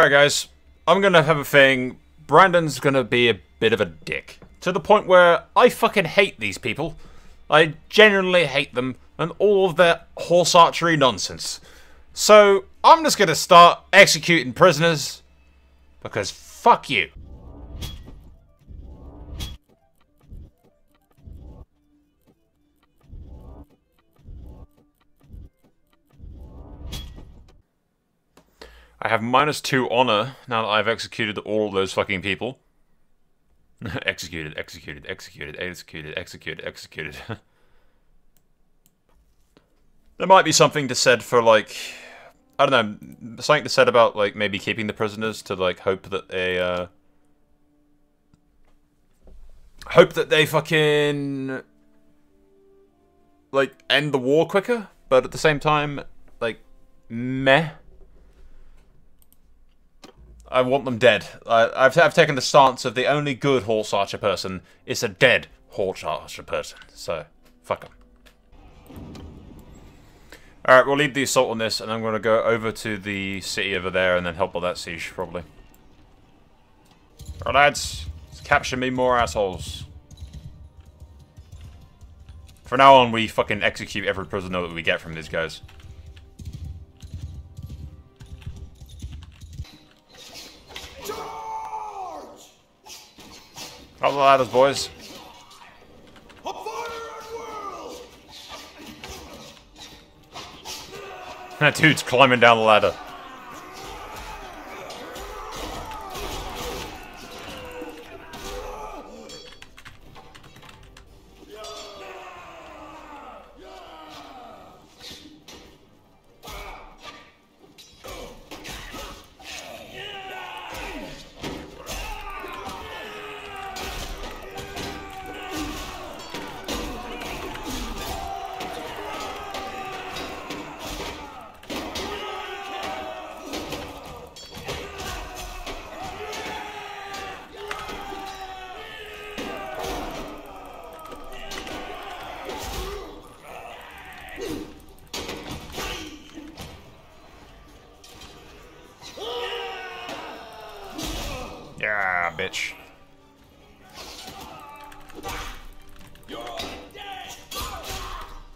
Alright guys, I'm gonna have a thing. Brandon's gonna be a bit of a dick. To the point where I fucking hate these people. I genuinely hate them and all of their horse archery nonsense. So, I'm just gonna start executing prisoners. Because fuck you. I have minus two honor now that I've executed all those fucking people. executed, executed, executed, executed, executed, executed. there might be something to said for like, I don't know, something to said about like maybe keeping the prisoners to like hope that they, uh, hope that they fucking like end the war quicker, but at the same time, like, meh. I want them dead. I, I've, I've taken the stance of the only good horse archer person is a dead horse archer person. So, fuck them. Alright, we'll leave the assault on this, and I'm going to go over to the city over there and then help with that siege, probably. Alright, lads. Capture me more assholes. From now on, we fucking execute every prisoner that we get from these guys. Up the ladders, boys. That dude's climbing down the ladder.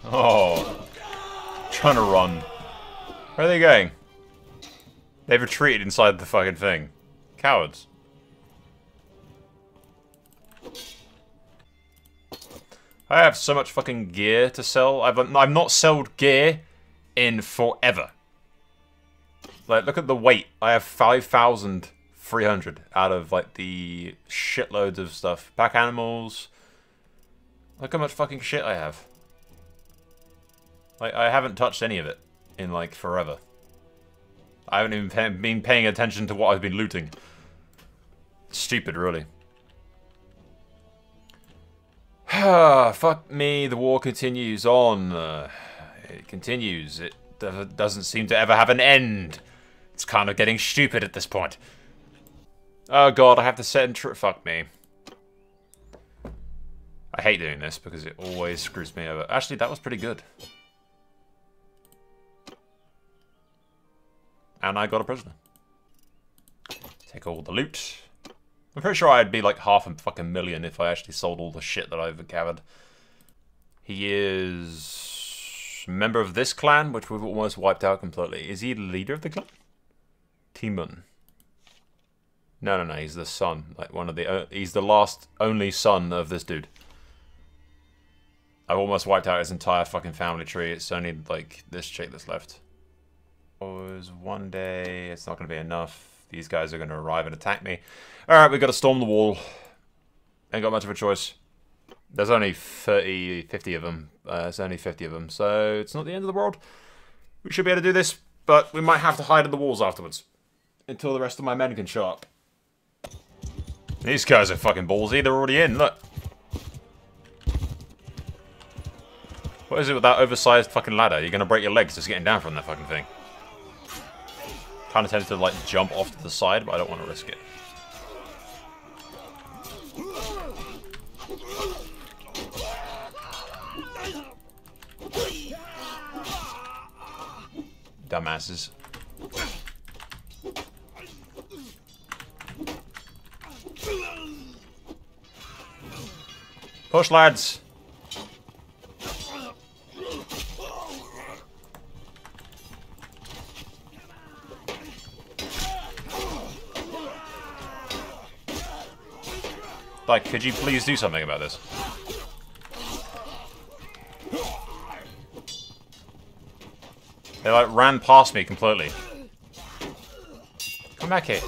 Oh. Trying to run. Where are they going? They've retreated inside the fucking thing. Cowards. I have so much fucking gear to sell. I've um, I've not sold gear in forever. Like, look at the weight. I have 5,300 out of, like, the shitloads of stuff. Pack animals. Look how much fucking shit I have. Like, I haven't touched any of it in, like, forever. I haven't even pay been paying attention to what I've been looting. Stupid, really. Fuck me, the war continues on. Uh, it continues. It doesn't seem to ever have an end. It's kind of getting stupid at this point. Oh god, I have to set in true. Fuck me. I hate doing this because it always screws me over. Actually, that was pretty good. And I got a prisoner. Take all the loot. I'm pretty sure I'd be like half a fucking million if I actually sold all the shit that I've gathered. He is member of this clan, which we've almost wiped out completely. Is he the leader of the clan? Timon. No, no, no. He's the son. Like one of the. Uh, he's the last, only son of this dude. I've almost wiped out his entire fucking family tree. It's only like this chick that's left. One day. It's not going to be enough. These guys are going to arrive and attack me. All right, we've got to storm the wall. Ain't got much of a choice. There's only 30, 50 of them. Uh, it's only 50 of them, so it's not the end of the world. We should be able to do this, but we might have to hide in the walls afterwards until the rest of my men can show up. These guys are fucking ballsy. They're already in. Look. What is it with that oversized fucking ladder? You're gonna break your legs just getting down from that fucking thing kind of tempted to like jump off to the side, but I don't want to risk it. Dumbasses. Push, lads! Like, could you please do something about this? They like ran past me completely. Come back here.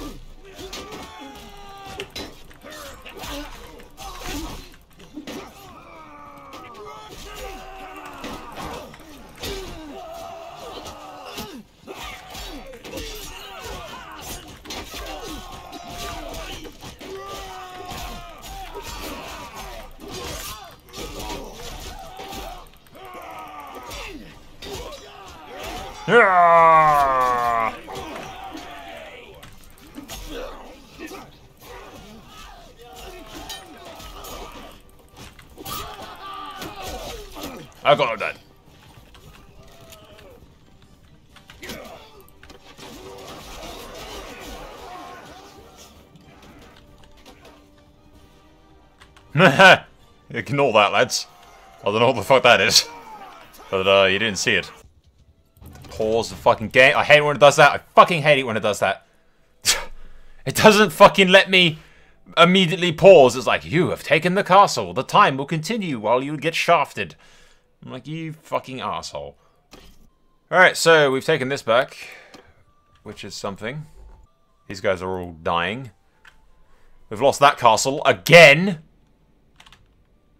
Ignore that, lads. I don't know what the fuck that is. But, uh, you didn't see it. Pause the fucking game. I hate when it does that. I fucking hate it when it does that. it doesn't fucking let me immediately pause. It's like, you have taken the castle. The time will continue while you get shafted. I'm like, you fucking asshole. Alright, so we've taken this back. Which is something. These guys are all dying. We've lost that castle again.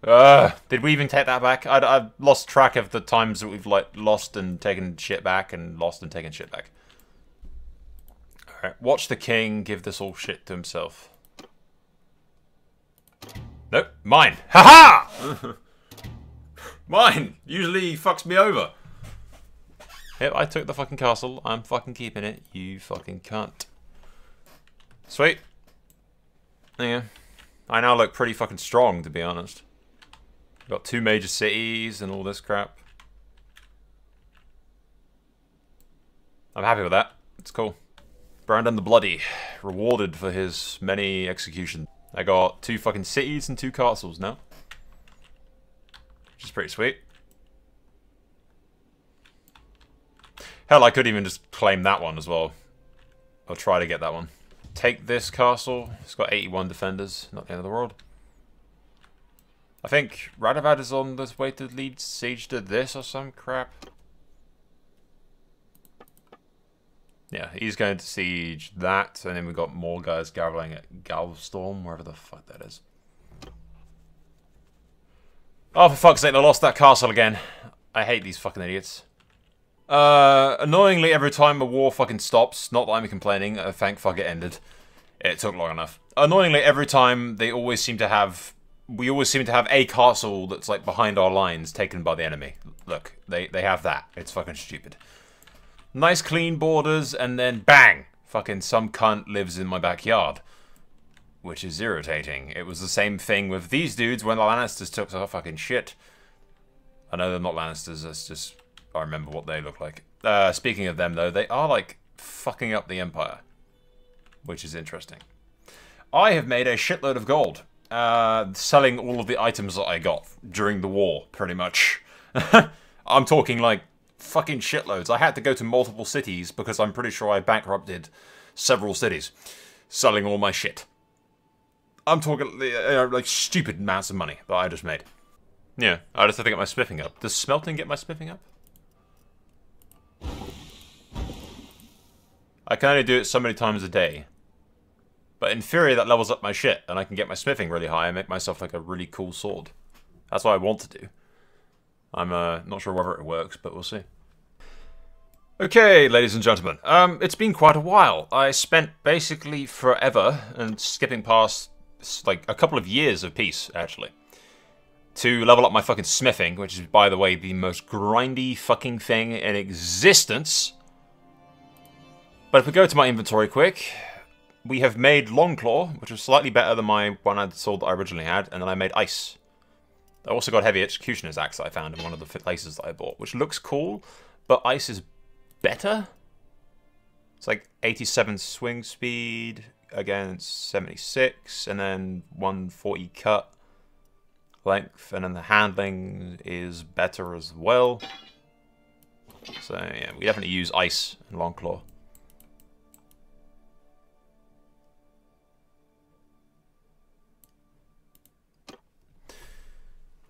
Uh, did we even take that back? I, I've lost track of the times that we've like lost and taken shit back and lost and taken shit back. Alright, watch the king give this all shit to himself. Nope, mine. Ha -ha! mine! Usually fucks me over. Yep, I took the fucking castle. I'm fucking keeping it. You fucking cunt. Sweet. Yeah. I now look pretty fucking strong, to be honest. Got two major cities and all this crap. I'm happy with that. It's cool. Brandon the Bloody, rewarded for his many executions. I got two fucking cities and two castles now. Which is pretty sweet. Hell, I could even just claim that one as well. I'll try to get that one. Take this castle. It's got 81 defenders. Not the end of the world. I think Raganvad is on this way to lead siege to this or some crap. Yeah, he's going to siege that, and then we've got more guys gathering at Galstorm, wherever the fuck that is. Oh, for fuck's sake, I lost that castle again. I hate these fucking idiots. Uh, annoyingly, every time a war fucking stops, not that I'm complaining, uh, thank fuck it ended. It took long enough. Annoyingly, every time, they always seem to have we always seem to have a castle that's like behind our lines taken by the enemy. Look, they, they have that. It's fucking stupid. Nice clean borders, and then bang! Fucking some cunt lives in my backyard. Which is irritating. It was the same thing with these dudes when the Lannisters took our fucking shit. I know they're not Lannisters, that's just... I remember what they look like. Uh, speaking of them, though, they are, like, fucking up the Empire. Which is interesting. I have made a shitload of gold uh, selling all of the items that I got during the war, pretty much. I'm talking like fucking shitloads. I had to go to multiple cities because I'm pretty sure I bankrupted several cities, selling all my shit. I'm talking uh, like stupid amounts of money that I just made. Yeah, I just have to get my smithing up. Does smelting get my smithing up? I can only do it so many times a day. But in theory, that levels up my shit, and I can get my smithing really high and make myself like a really cool sword. That's what I want to do. I'm uh, not sure whether it works, but we'll see. Okay, ladies and gentlemen, um, it's been quite a while. I spent basically forever, and skipping past like a couple of years of peace, actually, to level up my fucking smithing, which is, by the way, the most grindy fucking thing in existence. But if we go to my inventory quick, we have made Longclaw, which was slightly better than my one I sword that I originally had, and then I made Ice. I also got Heavy Executioner's Axe that I found in one of the places that I bought, which looks cool, but Ice is better. It's like 87 swing speed against 76, and then 140 cut. length, and then the handling is better as well. So yeah, we definitely use ice and Longclaw.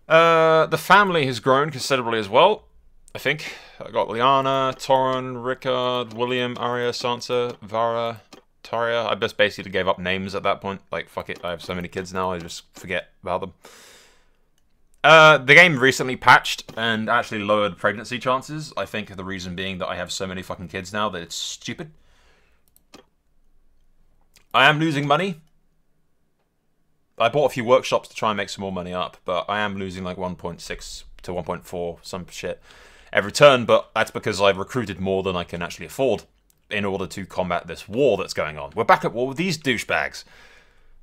Uh, the family has grown considerably as well. I think I got Lyanna, Torrhen, Rickard, William, Arya, Sansa, Vara, Tarja. I just basically gave up names at that point. Like fuck it, I have so many kids now. I just forget about them. Uh, the game recently patched and actually lowered pregnancy chances. I think the reason being that I have so many fucking kids now that it's stupid. I am losing money. I bought a few workshops to try and make some more money up, but I am losing like 1.6 to 1.4, some shit, every turn, but that's because I've recruited more than I can actually afford in order to combat this war that's going on. We're back at war with these douchebags.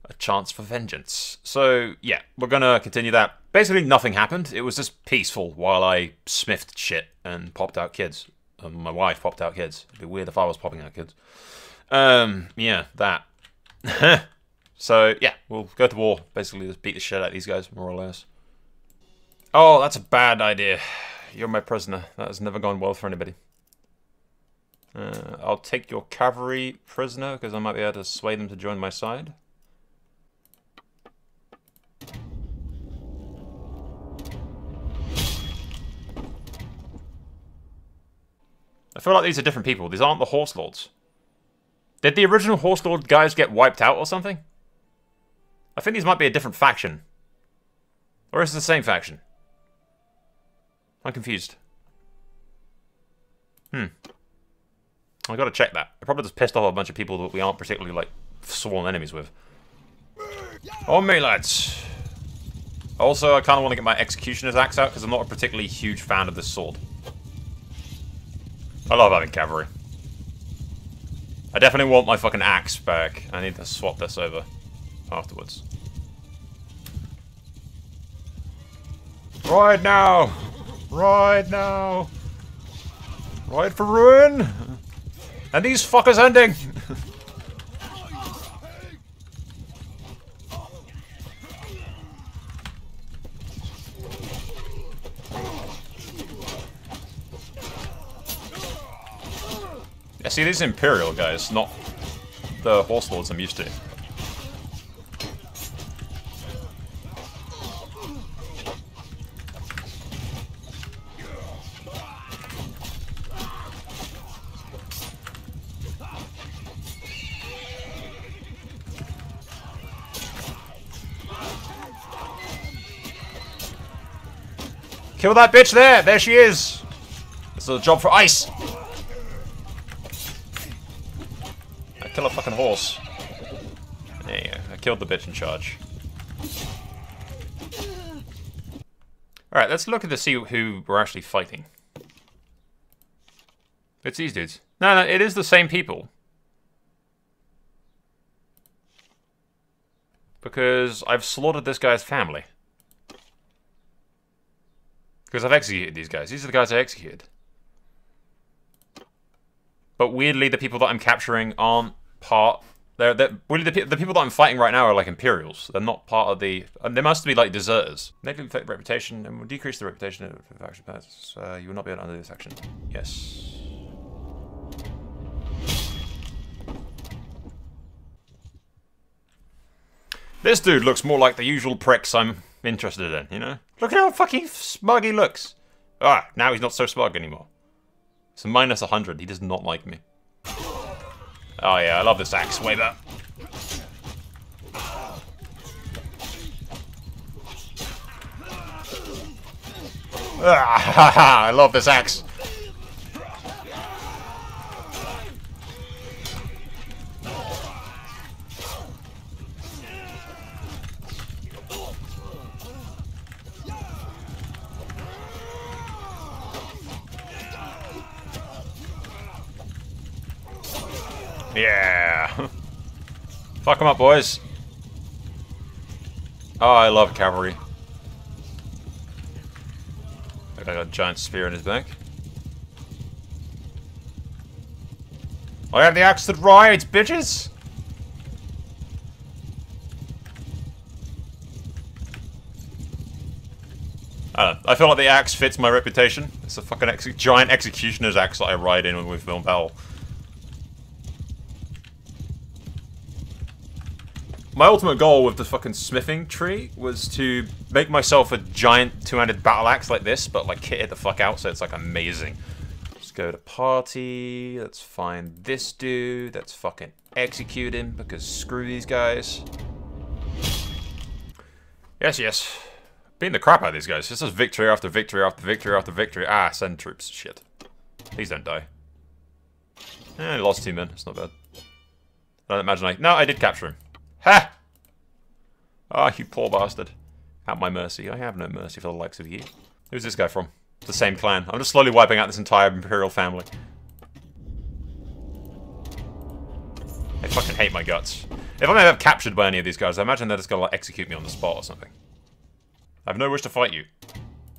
A chance for vengeance. So, yeah, we're gonna continue that. Basically, nothing happened. It was just peaceful while I smithed shit and popped out kids. And my wife popped out kids. It'd be weird if I was popping out kids. Um, yeah, that. So, yeah, we'll go to war. Basically, just beat the shit out of these guys, more or less. Oh, that's a bad idea. You're my prisoner. That has never gone well for anybody. Uh, I'll take your cavalry prisoner, because I might be able to sway them to join my side. I feel like these are different people. These aren't the Horse Lords. Did the original Horse Lord guys get wiped out or something? I think these might be a different faction. Or is it the same faction? I'm confused. Hmm. I gotta check that. I probably just pissed off a bunch of people that we aren't particularly, like, sworn enemies with. On me, lads! Also, I kind of want to get my Executioner's Axe out, because I'm not a particularly huge fan of this sword. I love having cavalry. I definitely want my fucking axe back. I need to swap this over afterwards. Ride now! Ride now! Ride for ruin! And these fuckers ending! yeah, see, these Imperial guys, not the Horse Lords I'm used to. Kill that bitch there! There she is! This is a job for ice! I kill a fucking horse. There you go. I killed the bitch in charge. Alright, let's look at the see who we're actually fighting. It's these dudes. No, no, it is the same people. Because I've slaughtered this guy's family. Because I've executed these guys. These are the guys I executed. But weirdly, the people that I'm capturing aren't part... They're, they're really the, the people that I'm fighting right now are like Imperials. They're not part of the... They must be like deserters. Negative reputation and will decrease the reputation of faction paths. Uh, you will not be able to undo this action. Yes. This dude looks more like the usual pricks I'm interested in, you know? Look at how fucking smug he looks. Ah, now he's not so smug anymore. It's a minus 100. He does not like me. Oh yeah, I love this axe way better. Ah, I love this axe. Fuck them up, boys. Oh, I love cavalry. I got a giant spear in his back. I have the axe that rides, bitches! I. I feel like the axe fits my reputation. It's a fucking ex giant executioner's axe that I ride in with Film Battle. My ultimate goal with the fucking smithing tree was to make myself a giant two-handed battle axe like this, but like kit it the fuck out so it's like amazing. Let's go to party. Let's find this dude. Let's fucking execute him because screw these guys. Yes, yes. Beating the crap out of these guys. This is victory after victory after victory after victory. Ah, send troops. Shit. Please don't die. Eh, lost two men. It's not bad. I don't imagine I... No, I did capture him. Ha! Ah, oh, you poor bastard. At my mercy. I have no mercy for the likes of you. Who's this guy from? the same clan. I'm just slowly wiping out this entire Imperial family. I fucking hate my guts. If I'm ever captured by any of these guys, I imagine they're just gonna like, execute me on the spot or something. I have no wish to fight you.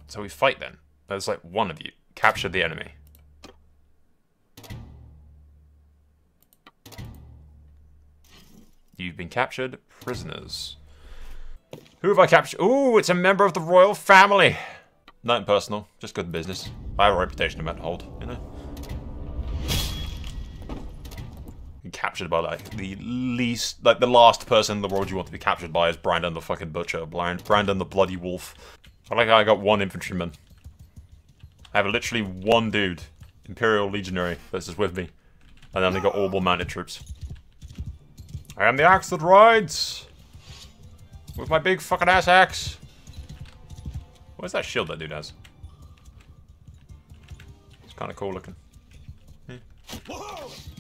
So we fight then. There's like one of you. Capture the enemy. You've been captured. Prisoners. Who have I captured? Ooh, it's a member of the royal family. Nothing personal, just good business. I have a reputation to hold, you know? captured by like the least, like the last person in the world you want to be captured by is Brandon the fucking Butcher, Brandon the Bloody Wolf. I like how I got one infantryman. I have literally one dude, Imperial Legionary, that's just with me. And then I got all mounted troops. I am the axe that rides! With my big fucking ass axe! What's that shield that dude has? It's kind of cool looking. Hmm.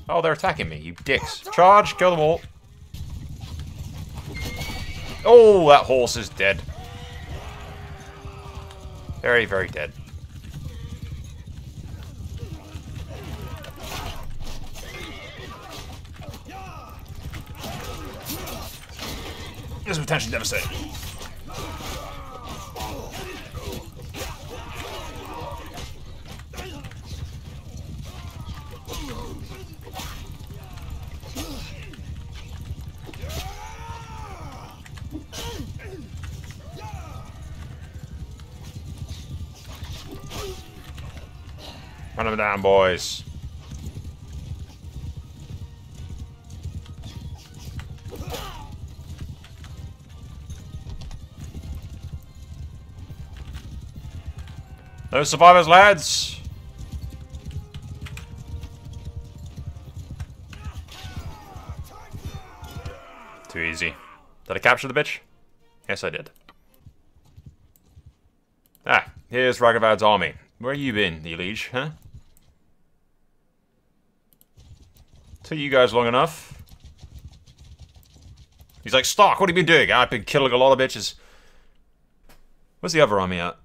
Oh, they're attacking me, you dicks. Charge, kill them all. Oh, that horse is dead. Very, very dead. Potentially devastating. Run them down, boys. No survivors, lads! Too easy. Did I capture the bitch? Yes, I did. Ah, here's Raganvad's army. Where you been, the liege, huh? Took you guys long enough. He's like, Stark, what have you been doing? I've been killing a lot of bitches. Where's the other army at?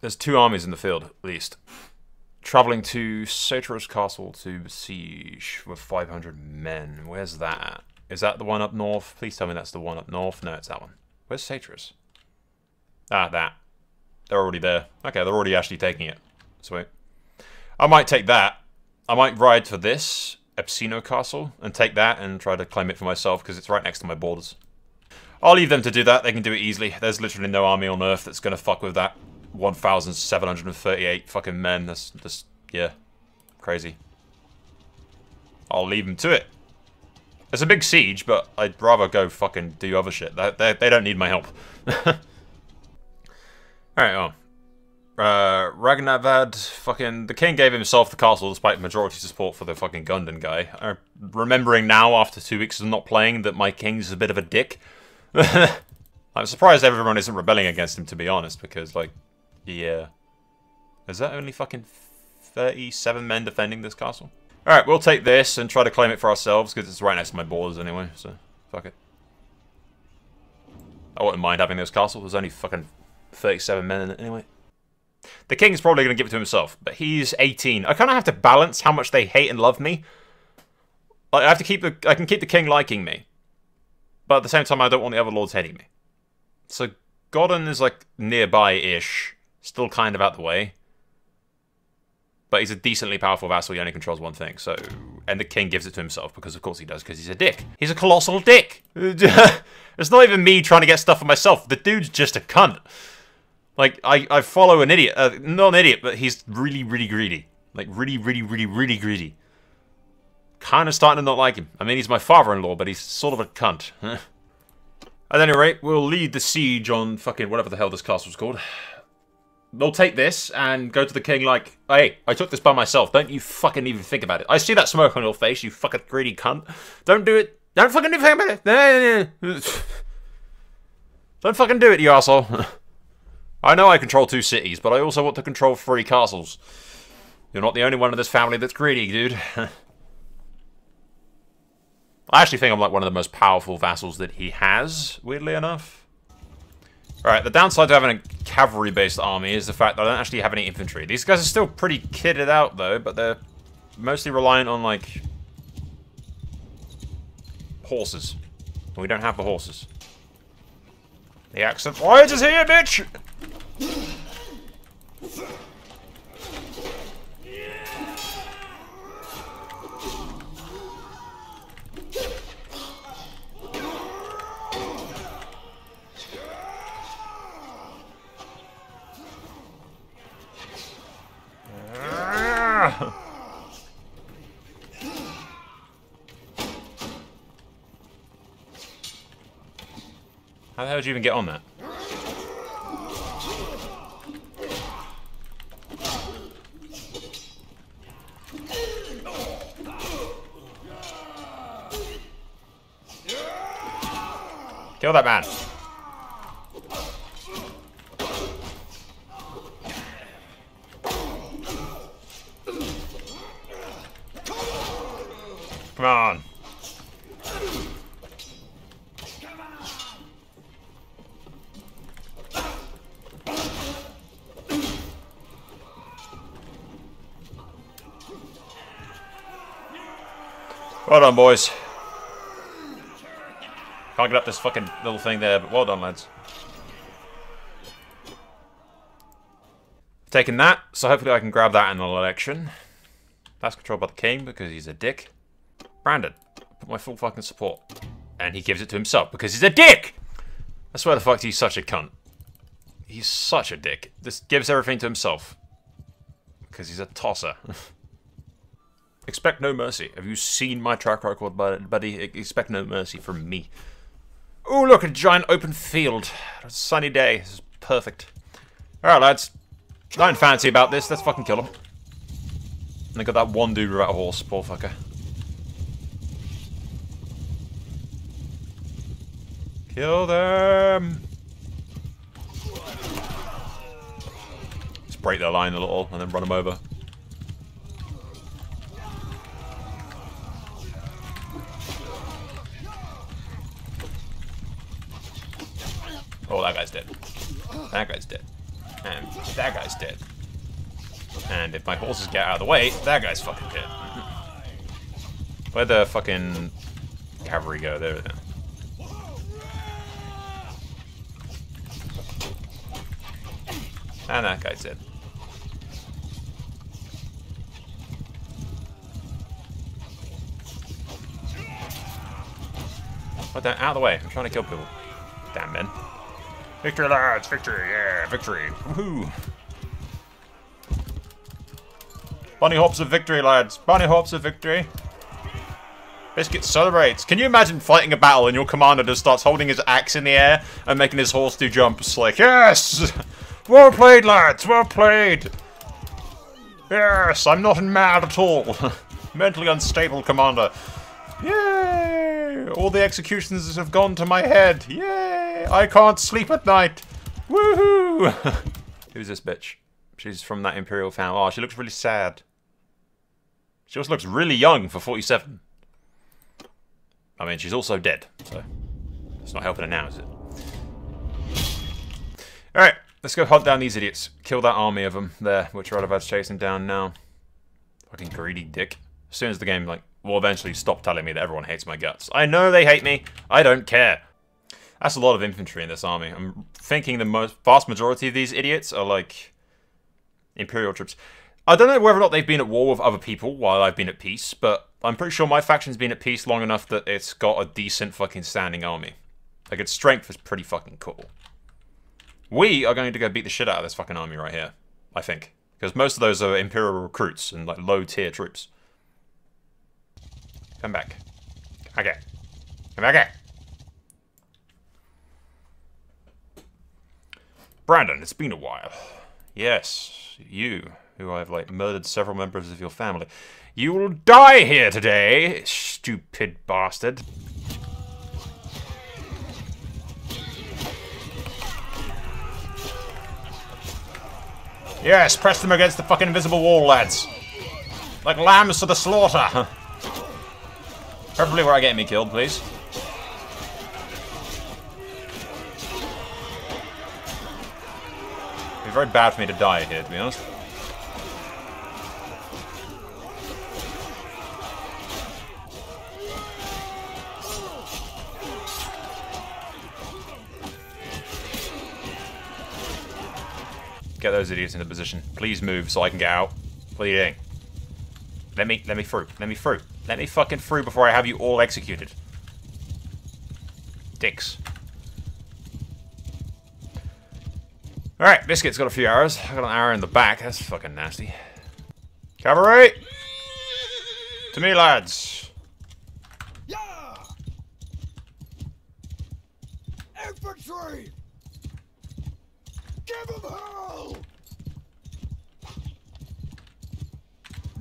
There's two armies in the field, at least. Traveling to Satros Castle to besiege with 500 men. Where's that at? Is that the one up north? Please tell me that's the one up north. No, it's that one. Where's Satros? Ah, that. They're already there. Okay, they're already actually taking it. Sweet. I might take that. I might ride for this Epsino Castle and take that and try to claim it for myself because it's right next to my borders. I'll leave them to do that. They can do it easily. There's literally no army on Earth that's going to fuck with that. 1,738 fucking men. That's just, yeah, crazy. I'll leave them to it. It's a big siege, but I'd rather go fucking do other shit. They, they, they don't need my help. Alright, oh. Uh, Raganvad, fucking, the king gave himself the castle despite majority support for the fucking Gundam guy. Uh, remembering now, after two weeks of not playing, that my king's a bit of a dick. I'm surprised everyone isn't rebelling against him, to be honest, because, like, yeah. Is that only fucking 37 men defending this castle? Alright, we'll take this and try to claim it for ourselves, because it's right next to my borders anyway, so fuck it. I wouldn't mind having this castle, there's only fucking 37 men in it anyway. The king is probably going to give it to himself, but he's 18. I kind of have to balance how much they hate and love me. I have to keep the I can keep the king liking me, but at the same time I don't want the other lords hating me. So Godun is like nearby-ish, still kind of out the way. But he's a decently powerful vassal, he only controls one thing, so... And the king gives it to himself, because of course he does, because he's a dick. He's a colossal dick! it's not even me trying to get stuff for myself, the dude's just a cunt. Like, I, I follow an idiot. Uh, not an idiot, but he's really, really greedy. Like, really, really, really, really greedy. Kind of starting to not like him. I mean, he's my father-in-law, but he's sort of a cunt. At any rate, we'll lead the siege on fucking whatever the hell this castle's called. They'll take this and go to the king like, hey, I took this by myself. Don't you fucking even think about it. I see that smoke on your face, you fucking greedy cunt. Don't do it. Don't fucking do it. Don't fucking do it, you asshole. I know I control two cities, but I also want to control three castles. You're not the only one in this family that's greedy, dude. I actually think I'm like one of the most powerful vassals that he has, weirdly enough. Alright, the downside to having a cavalry-based army is the fact that I don't actually have any infantry. These guys are still pretty kitted out, though, but they're mostly reliant on, like, horses. And we don't have the horses. The accent voyage is here, bitch! How the hell did you even get on that? Kill that man. Well done, boys. Can't get up this fucking little thing there, but well done, lads. Taking that, so hopefully I can grab that in the election. That's controlled by the king because he's a dick. Brandon, put my full fucking support. And he gives it to himself because he's a dick! I swear the fuck he's such a cunt. He's such a dick. Just gives everything to himself. Because he's a tosser. Expect no mercy. Have you seen my track record, buddy? Expect no mercy from me. Oh, look, a giant open field. A sunny day. This is perfect. Alright, lads. Nothing fancy about this. Let's fucking kill him. And they got that one dude without a horse. Poor fucker. Kill them! Just break their line a little and then run them over. Oh, that guy's dead. That guy's dead. And that guy's dead. And if my horses get out of the way, that guy's fucking dead. Where'd the fucking cavalry go? There, there. And that guy's dead. What the? Out of the way. I'm trying to kill people. Damn, men. Victory, lads! Victory! Yeah, victory! Woohoo! Bunny hops of victory, lads! Bunny hops of victory! Biscuit celebrates. Can you imagine fighting a battle and your commander just starts holding his axe in the air and making his horse do jumps like, yes! Well played, lads! Well played! Yes, I'm not mad at all. Mentally unstable commander. Yay! All the executions have gone to my head. Yay! I can't sleep at night. Woohoo! Who's this bitch? She's from that Imperial family. Oh, she looks really sad. She also looks really young for 47. I mean, she's also dead, so it's not helping her now, is it? Alright, let's go hunt down these idiots. Kill that army of them there, which Raganvad's chasing down now. Fucking greedy dick. As soon as the game, like, will eventually stop telling me that everyone hates my guts. I know they hate me. I don't care. That's a lot of infantry in this army. I'm thinking the most vast majority of these idiots are like Imperial troops. I don't know whether or not they've been at war with other people while I've been at peace, but I'm pretty sure my faction's been at peace long enough that it's got a decent fucking standing army. Like, its strength is pretty fucking cool. We are going to go beat the shit out of this fucking army right here. I think. Because most of those are Imperial recruits and like low tier troops. Come back. Okay. Come back here. Brandon, it's been a while. Yes, you, who I've like murdered several members of your family. You will die here today, stupid bastard. Yes, press them against the fucking invisible wall, lads. Like lambs to the slaughter. Preferably where I get me killed, please. It'd be very bad for me to die here, to be honest. Get those idiots into position. Please move so I can get out. Doing? Let me, let me through. Let me through. Let me fucking through before I have you all executed. Dicks. Alright, Biscuit's got a few arrows. I got an arrow in the back. That's fucking nasty. Cavalry! To me, lads. Yeah! Infantry! Give them hell!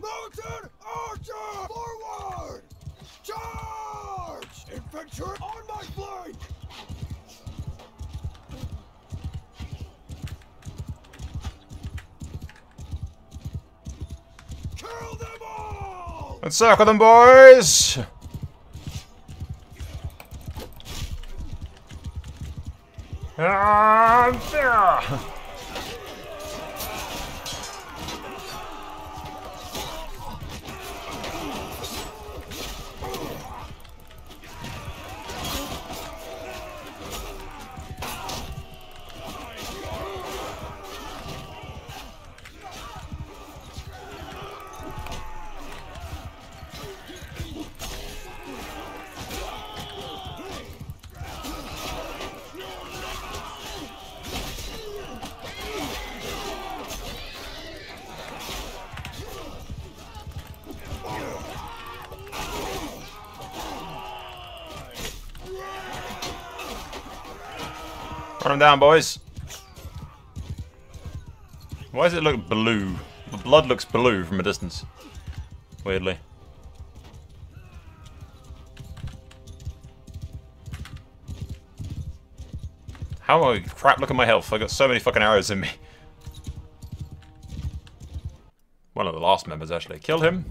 Mounted archer! Forward! Charge! Infantry on my flank! Kill them all! Them, boys! And there! Run them down, boys. Why does it look blue? The blood looks blue from a distance. Weirdly. How am I crap look at my health? I got so many fucking arrows in me. One of the last members actually. Killed him.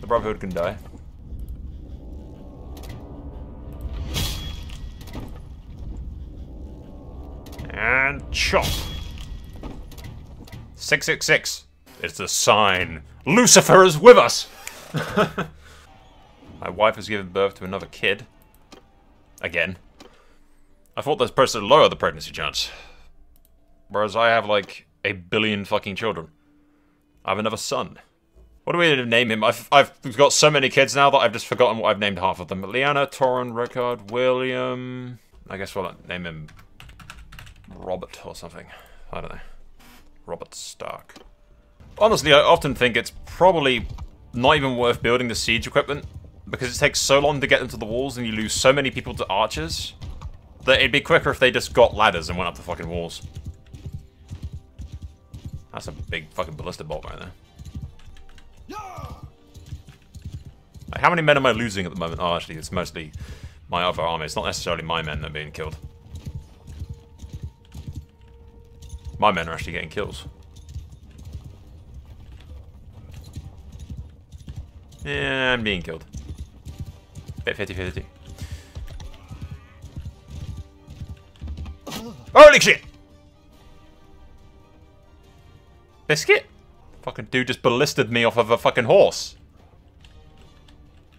The Brotherhood can die. And chop. 666. It's the sign. Lucifer is with us! My wife has given birth to another kid. Again. I thought this person would lower the pregnancy chance. Whereas I have like a billion fucking children. I have another son. What do we name him? I've, I've got so many kids now that I've just forgotten what I've named half of them. Lyanna, Torrhen, Rickard, William... I guess we'll name him Robert or something. I don't know. Robert Stark. Honestly, I often think it's probably not even worth building the siege equipment because it takes so long to get them to the walls and you lose so many people to archers that it'd be quicker if they just got ladders and went up the fucking walls. That's a big fucking ballista bolt right there. Like, how many men am I losing at the moment? Oh, actually, it's mostly my other army. It's not necessarily my men that are being killed. My men are actually getting kills. Yeah, I'm being killed. Bit 50-50. Holy shit! Biscuit? Fucking dude just ballisted me off of a fucking horse.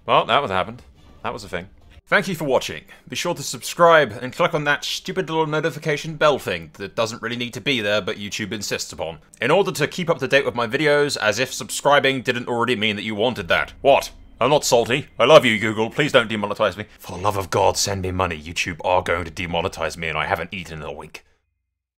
Well, that was happened. That was a thing. Thank you for watching. Be sure to subscribe and click on that stupid little notification bell thing that doesn't really need to be there but YouTube insists upon. In order to keep up to date with my videos, as if subscribing didn't already mean that you wanted that. What? I'm not salty. I love you, Google. Please don't demonetize me. For the love of God, send me money. YouTube are going to demonetize me, and I haven't eaten in a week.